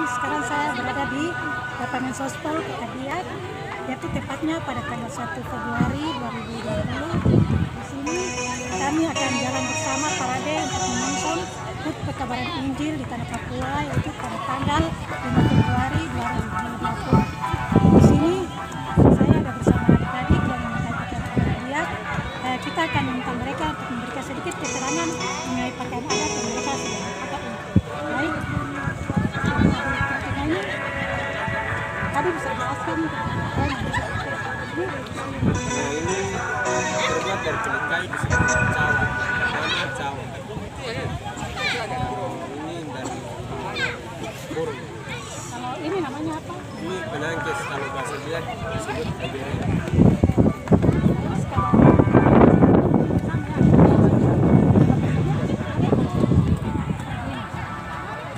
teman-teman, sekarang saya berada di lapangan Sospol Kota Biak, yaitu tepatnya pada tanggal 1 Februari 2020. Di sini kami akan jalan bersama parade untuk menonton HUT pekabaran Injil di Tanah Papua, yaitu pada tanggal 5 Februari ini terbuat dari celikai di sini cawan. Ini dari burung. kalau ini namanya apa? Ini penangkis kalau bahasa dia disebut ebere. Terus kalau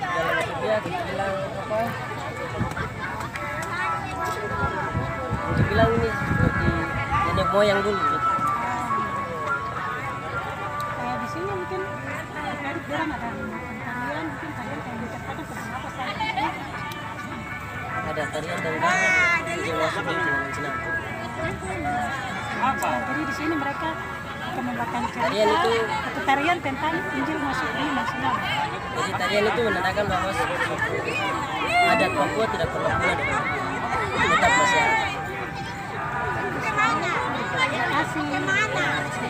Kalau dia dibilang apa? Dibilang ini seperti nenek moyang dulu. gitu. Kayak di sini mungkin adik bilang ada mungkin apa tarian dan yang masuk di senang. jadi di sini mereka akan membawakan cerita Tarian itu- atau tarian tentang Injil masuk di nasional Jadi tarian itu menandakan bahwa adat Papua tidak pernah punah dengan tetap masih ada. 你妈呢？